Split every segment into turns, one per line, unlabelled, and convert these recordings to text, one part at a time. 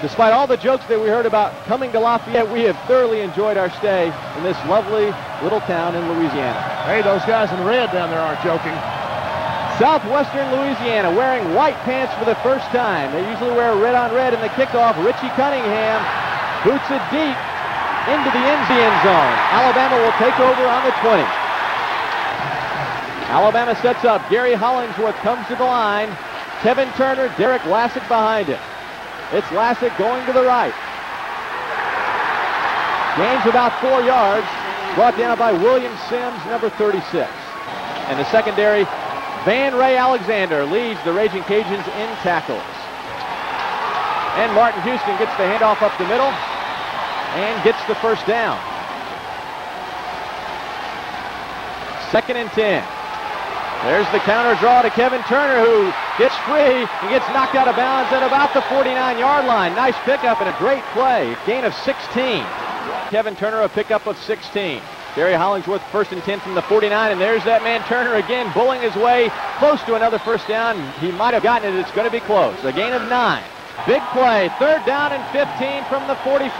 Despite all the jokes that we heard about coming to Lafayette, we have thoroughly enjoyed our stay in this lovely little town in Louisiana.
Hey, those guys in red down there aren't joking.
Southwestern Louisiana wearing white pants for the first time. They usually wear red on red in the kickoff. Richie Cunningham boots it deep into the end zone. Alabama will take over on the 20. Alabama sets up. Gary Hollingsworth comes to the line. Kevin Turner, Derrick Lassic behind him. It's Lassic going to the right. Gains about four yards. Brought down by William Sims, number 36. And the secondary, Van Ray Alexander leads the Raging Cajuns in tackles. And Martin Houston gets the handoff up the middle and gets the first down. Second and 10. There's the counter draw to Kevin Turner, who gets free and gets knocked out of bounds at about the 49-yard line. Nice pickup and a great play. Gain of 16. Kevin Turner, a pickup of 16. Gary Hollingsworth first and 10 from the 49, and there's that man Turner again, bullying his way close to another first down. He might have gotten it. It's going to be close. A gain of nine. Big play. Third down and 15 from the 44.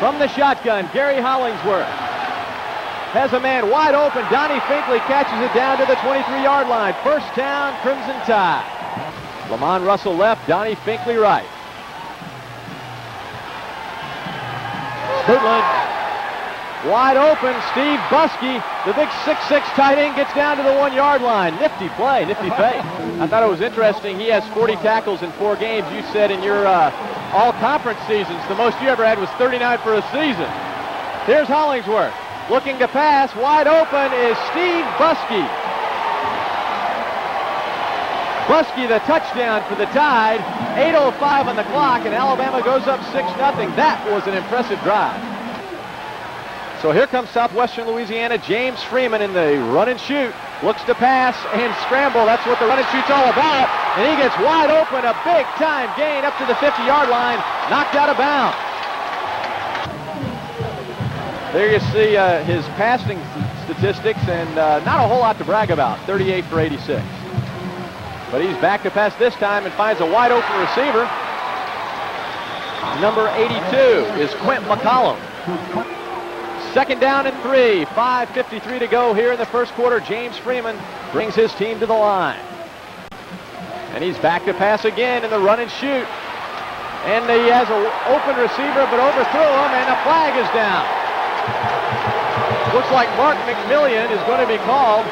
From the shotgun, Gary Hollingsworth has a man wide open. Donnie Finkley catches it down to the 23-yard line. First down, Crimson Tide. Lamonde Russell left, Donnie Finkley right. Bootland wide open. Steve Busky, the big 6'6 tight end, gets down to the one-yard line. Nifty play, nifty fake. I thought it was interesting. He has 40 tackles in four games. You said in your uh, all-conference seasons, the most you ever had was 39 for a season. Here's Hollingsworth. Looking to pass, wide open is Steve Busky. Busky, the touchdown for the Tide. 8.05 on the clock, and Alabama goes up 6-0. That was an impressive drive. So here comes Southwestern Louisiana. James Freeman in the run and shoot. Looks to pass and scramble. That's what the run and shoot's all about. And he gets wide open. A big time gain up to the 50-yard line. Knocked out of bounds. There you see uh, his passing statistics, and uh, not a whole lot to brag about. 38 for 86. But he's back to pass this time and finds a wide open receiver. Number 82 is Quint McCollum. Second down and three. 5.53 to go here in the first quarter. James Freeman brings his team to the line. And he's back to pass again in the run and shoot. And he has an open receiver, but overthrew him, and the flag is down. Looks like Mark McMillian is going to be called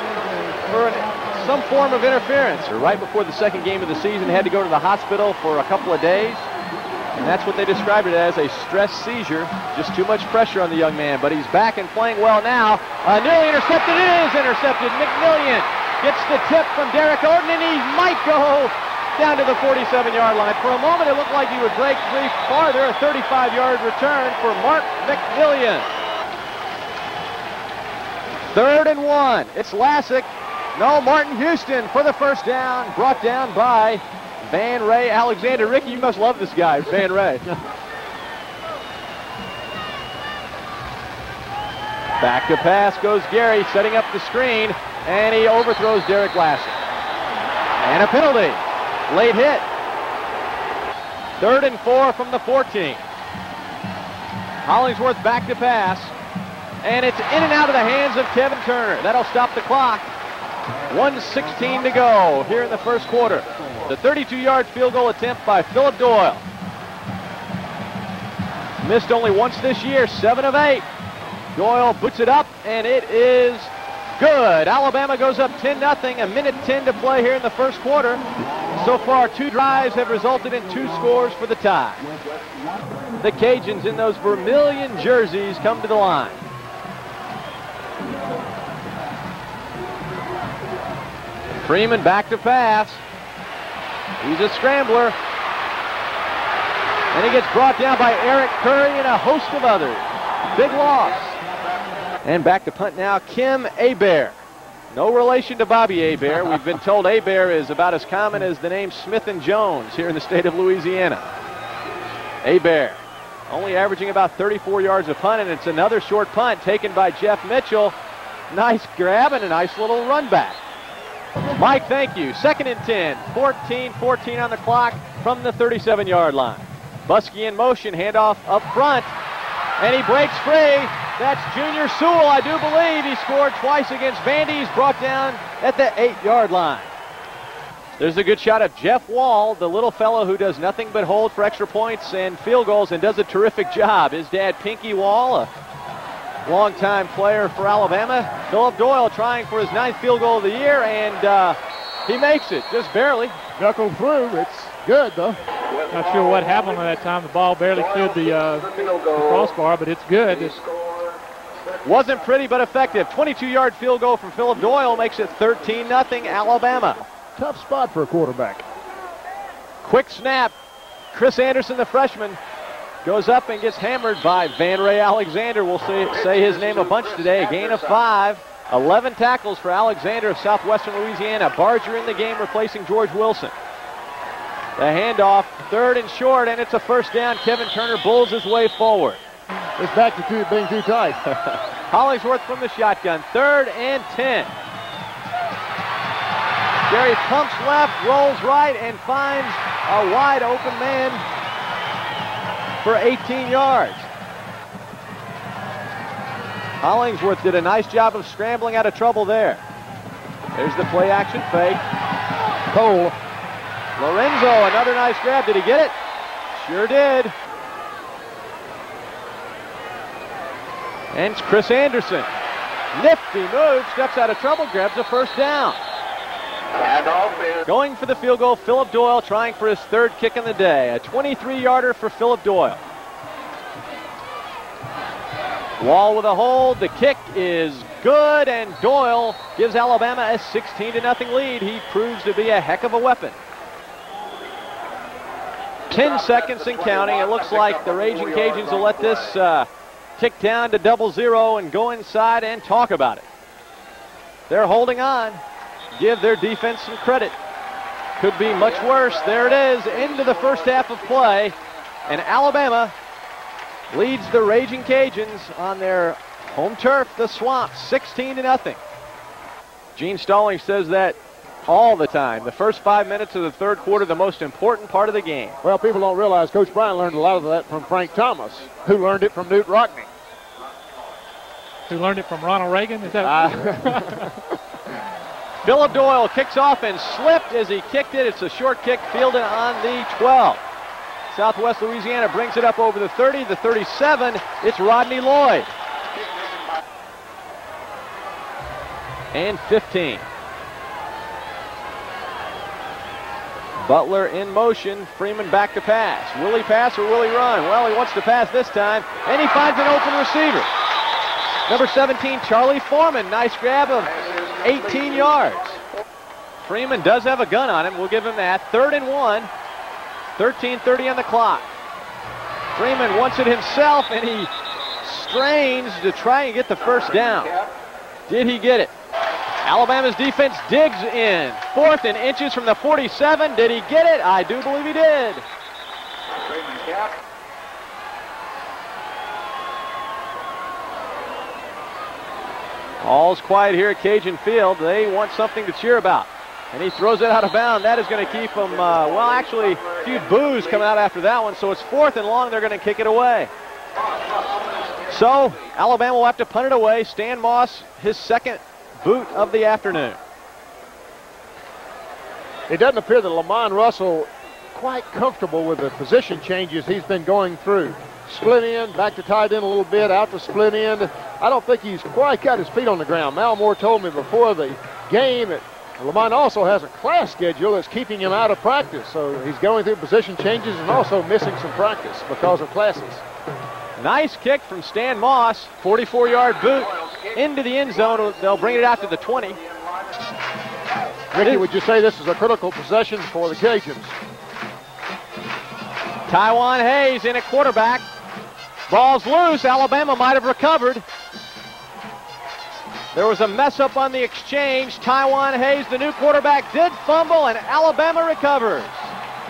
for an, some form of interference. Right before the second game of the season, he had to go to the hospital for a couple of days. And that's what they described it as, a stress seizure. Just too much pressure on the young man. But he's back and playing well now. Uh, nearly intercepted. It is intercepted. McMillian gets the tip from Derek Orton, and he might go down to the 47-yard line. For a moment, it looked like he would break free farther. A 35-yard return for Mark McMillian. Third and one. It's Lassic. No, Martin Houston for the first down. Brought down by Van Ray Alexander. Ricky, you must love this guy, Van Ray. Back to pass goes Gary, setting up the screen, and he overthrows Derrick Lassic. And a penalty. Late hit. Third and four from the 14. Hollingsworth back to pass. And it's in and out of the hands of Kevin Turner. That'll stop the clock. 116 to go here in the first quarter. The 32-yard field goal attempt by Philip Doyle. Missed only once this year, 7 of 8. Doyle boots it up, and it is good. Alabama goes up 10-0, a minute 10 to play here in the first quarter. So far, two drives have resulted in two scores for the tie. The Cajuns in those vermilion jerseys come to the line. Freeman back to pass. He's a scrambler. And he gets brought down by Eric Curry and a host of others. Big loss. And back to punt now, Kim Hebert. No relation to Bobby Hebert. We've been told Hebert is about as common as the name Smith and Jones here in the state of Louisiana. Hebert only averaging about 34 yards of punt, and it's another short punt taken by Jeff Mitchell. Nice grab and a nice little run back. Mike, thank you. Second and 10, 14, 14 on the clock. from the 37-yard line. Busky in motion, handoff up front, and he breaks free. That's Junior Sewell, I do believe. He scored twice against Vandy. He's brought down at the eight-yard line. There's a good shot of Jeff Wall, the little fellow who does nothing but hold for extra points and field goals and does a terrific job. His dad, Pinky Wall, a longtime player for Alabama. Philip Doyle trying for his ninth field goal of the year, and uh, he makes it, just barely.
Knuckle through. It's good, though.
Not sure what happened at that time. The ball barely cleared the, uh, the crossbar, but it's good. It's
Wasn't pretty, but effective. 22-yard field goal from Philip Doyle makes it 13-0 Alabama.
Tough spot for a quarterback.
Quick snap. Chris Anderson, the freshman, goes up and gets hammered by Van Ray Alexander. We'll say, say his name a bunch today. Gain of five. 11 tackles for Alexander of Southwestern Louisiana. Barger in the game replacing George Wilson. The handoff, third and short, and it's a first down. Kevin Turner bulls his way forward.
It's back to two, being too tight.
Hollingsworth from the shotgun, third and 10. Jerry pumps left, rolls right, and finds a wide open man for 18 yards. Hollingsworth did a nice job of scrambling out of trouble there. There's the play action fake.
Cole.
Lorenzo, another nice grab. Did he get it? Sure did. And it's Chris Anderson. Nifty move, steps out of trouble, grabs a first down. Going for the field goal, Philip Doyle trying for his third kick in the day. A 23-yarder for Philip Doyle. Wall with a hold. The kick is good, and Doyle gives Alabama a 16 to nothing lead. He proves to be a heck of a weapon. 10 seconds and counting. It looks like the Raging Cajuns will let this uh, tick down to double zero and go inside and talk about it. They're holding on. Give their defense some credit. Could be much worse. There it is, into the first half of play. And Alabama leads the Raging Cajuns on their home turf, the Swamp, 16 to nothing. Gene Stalling says that all the time. The first five minutes of the third quarter, the most important part of the game.
Well, people don't realize Coach Bryant learned a lot of that from Frank Thomas, who learned it from Knute Rockne.
who learned it from Ronald Reagan? Is that?
Uh,
Philip Doyle kicks off and slipped as he kicked it. It's a short kick fielded on the 12. Southwest Louisiana brings it up over the 30, the 37. It's Rodney Lloyd. And 15. Butler in motion. Freeman back to pass. Will he pass or will he run? Well, he wants to pass this time, and he finds an open receiver. Number 17, Charlie Foreman. Nice grab of 18 yards. Freeman does have a gun on him. We'll give him that. Third and one. 13.30 on the clock. Freeman wants it himself, and he strains to try and get the first down. Did he get it? Alabama's defense digs in. Fourth and inches from the 47. Did he get it? I do believe he did. All's quiet here at Cajun Field. They want something to cheer about. And he throws it out of bounds. That is going to keep them, uh, well, actually, a few boos come out after that one. So it's fourth and long. They're going to kick it away. So Alabama will have to punt it away. Stan Moss, his second boot of the afternoon.
it doesn't appear that Lamonde Russell quite comfortable with the position changes he's been going through. Split in, back to tight end a little bit, out to split end. I don't think he's quite got his feet on the ground. Mal Moore told me before the game that Lamonde also has a class schedule that's keeping him out of practice. So he's going through position changes and also missing some practice because of classes.
Nice kick from Stan Moss. 44-yard boot into the end zone. They'll bring it out to the 20.
Ricky, would you say this is a critical possession for the Cajuns?
Taiwan Hayes in at quarterback. Ball's loose. Alabama might have recovered. There was a mess up on the exchange. Taiwan Hayes, the new quarterback, did fumble, and Alabama recovers.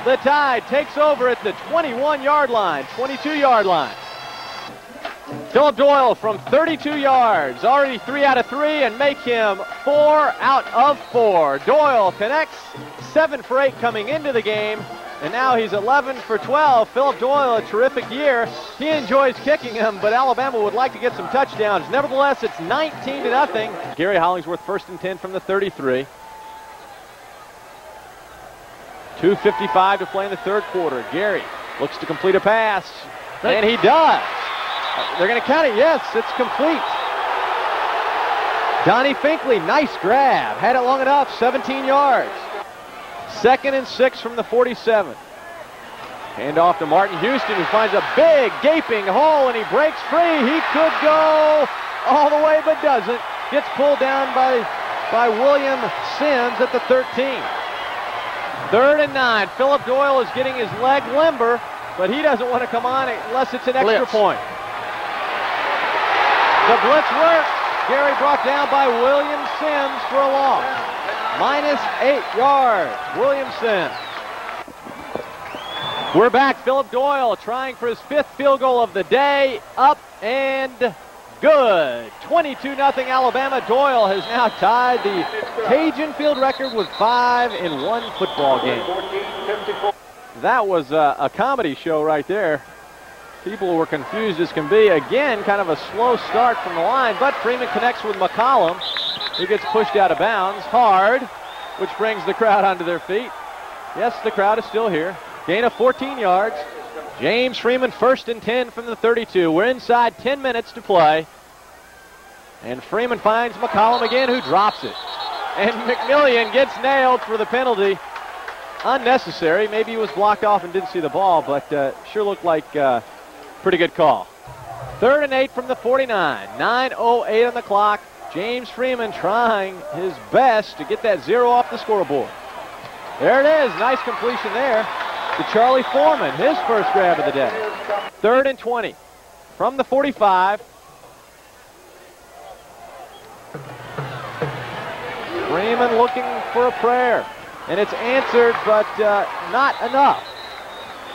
The Tide takes over at the 21-yard line, 22-yard line. Philip Doyle from 32 yards, already three out of three, and make him four out of four. Doyle connects, seven for eight coming into the game. And now he's 11 for 12. Philip Doyle, a terrific year. He enjoys kicking him, but Alabama would like to get some touchdowns. Nevertheless, it's 19 to nothing. Gary Hollingsworth first and 10 from the 33. 2.55 to play in the third quarter. Gary looks to complete a pass, and he does. They're going to count it. Yes, it's complete. Donnie Finkley, nice grab. Had it long enough, 17 yards. Second and six from the 47. Hand off to Martin Houston, who finds a big gaping hole, and he breaks free. He could go all the way, but doesn't. Gets pulled down by, by William Sims at the 13. Third and nine. Philip Doyle is getting his leg limber, but he doesn't want to come on unless it's an extra
Blitz.
point. The blitz works. Gary brought down by William Sims for a loss. Minus eight yards. Williamson. We're back. Philip Doyle trying for his fifth field goal of the day. Up and good. 22 0 Alabama. Doyle has now tied the Cajun field record with five in one football game. That was a, a comedy show right there. People were confused as can be. Again, kind of a slow start from the line, but Freeman connects with McCollum. He gets pushed out of bounds hard, which brings the crowd onto their feet. Yes, the crowd is still here. Gain of 14 yards. James Freeman first and 10 from the 32. We're inside 10 minutes to play. And Freeman finds McCollum again, who drops it. And McMillian gets nailed for the penalty. Unnecessary. Maybe he was blocked off and didn't see the ball, but uh, sure looked like uh, pretty good call. Third and eight from the 49. 9.08 on the clock. James Freeman trying his best to get that zero off the scoreboard. There it is. Nice completion there to Charlie Foreman, his first grab of the day. Third and 20 from the 45. Freeman looking for a prayer, and it's answered, but uh, not enough.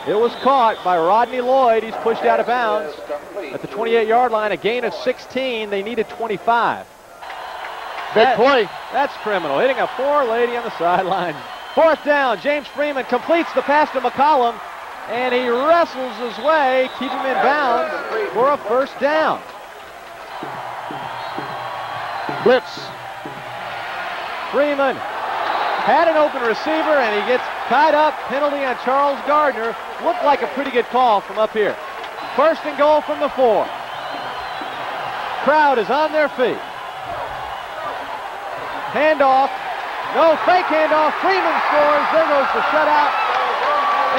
It was caught by Rodney Lloyd. He's pushed out of bounds at the 28-yard line. A gain of 16. They needed 25.
Big
That-
play.
That's criminal. Hitting a poor lady on the sideline. Fourth down. James Freeman completes the pass to McCollum, and he wrestles his way, keep him in bounds for a first down.
Blitz.
Freeman had an open receiver, and he gets tied up. Penalty on Charles Gardner. Looked like a pretty good call from up here. First and goal from the four. Crowd is on their feet. Handoff. No, fake handoff. Freeman scores. There goes the shutout.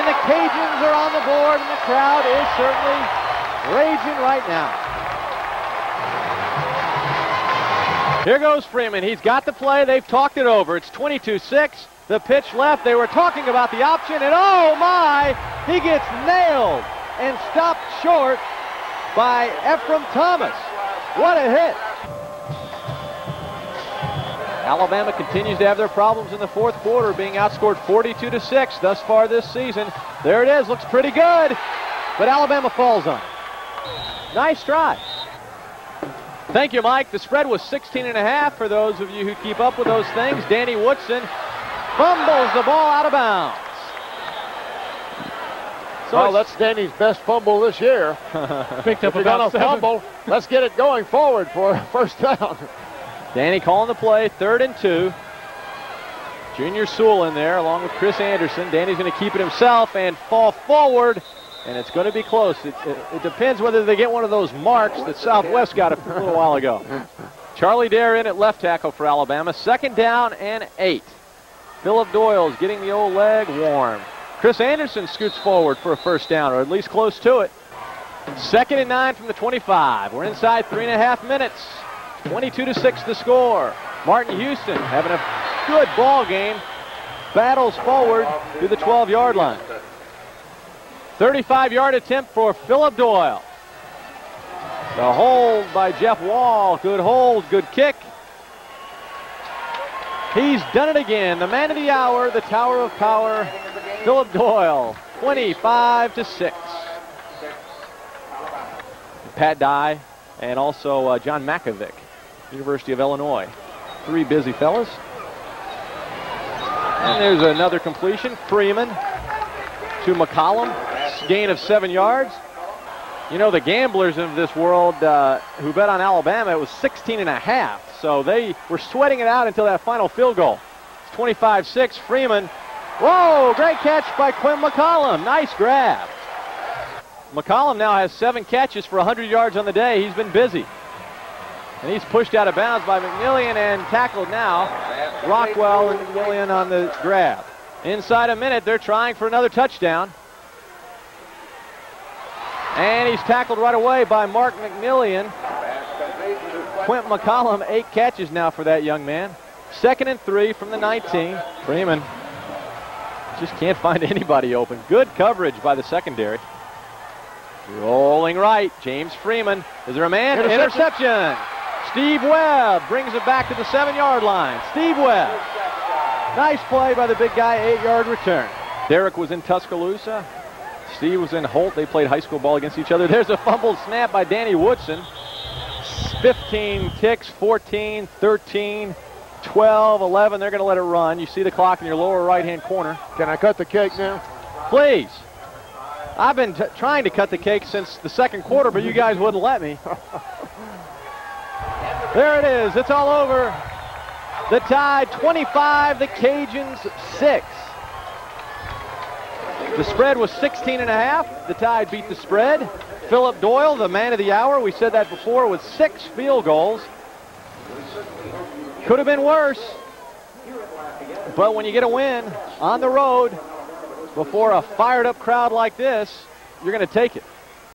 And the Cajuns are on the board, and the crowd is certainly raging right now. Here goes Freeman. He's got the play. They've talked it over. It's 22-6. The pitch left. They were talking about the option, and oh my, he gets nailed and stopped short by Ephraim Thomas. What a hit. Alabama continues to have their problems in the fourth quarter, being outscored 42 to 6 thus far this season. There it is, looks pretty good, but Alabama falls on it. Nice try. Thank you, Mike. The spread was 16 and a half for those of you who keep up with those things. Danny Woodson fumbles the ball out of bounds. So
well, that's Danny's best fumble this year.
Picked up
If
about
to
seven.
fumble, let's get it going forward for first down.
Danny calling the play, third and two. Junior Sewell in there along with Chris Anderson. Danny's going to keep it himself and fall forward, and it's going to be close. It, it, it depends whether they get one of those marks that Southwest got a little while ago. Charlie Dare in at left tackle for Alabama. Second down and eight. Philip Doyle's getting the old leg warm. Chris Anderson scoots forward for a first down, or at least close to it. Second and nine from the 25. We're inside three and a half minutes. 22 to 6 the score. Martin Houston having a good ball game. Battles forward to the 12 yard line. 35 yard attempt for Philip Doyle. The hold by Jeff Wall. Good hold, good kick. He's done it again. The man of the hour, the tower of power, Philip Doyle. 25 to 6. Pat Dye and also uh, John Mackovic, University of Illinois. Three busy fellas. And there's another completion. Freeman to McCollum. Gain of seven yards. You know, the gamblers of this world uh, who bet on Alabama, it was 16 and a half. So they were sweating it out until that final field goal. It's 25-6. Freeman. Whoa, great catch by Quinn McCollum. Nice grab. McCollum now has seven catches for 100 yards on the day. He's been busy. And he's pushed out of bounds by McMillian and tackled now. Rockwell and McMillian on the grab. Inside a minute, they're trying for another touchdown. And he's tackled right away by Mark McMillian. Quint McCollum, eight catches now for that young man. Second and three from the 19. Freeman just can't find anybody open. Good coverage by the secondary. Rolling right, James Freeman. Is there a man?
Interception.
Interception. Steve Webb brings it back to the seven-yard line. Steve Webb. Nice play by the big guy, eight-yard return. Derek was in Tuscaloosa. Steve was in Holt. They played high school ball against each other. There's a fumbled snap by Danny Woodson. 15 ticks, 14, 13, 12, 11. They're going to let it run. You see the clock in your lower right-hand corner.
Can I cut the cake now?
Please. I've been trying to cut the cake since the second quarter, but you guys wouldn't let me. there it is. It's all over. The Tide 25, the Cajuns 6. The spread was 16 and a half. The Tide beat the spread. Philip Doyle, the man of the hour, we said that before, with six field goals. Could have been worse. But when you get a win on the road before a fired up crowd like this, you're going to take it.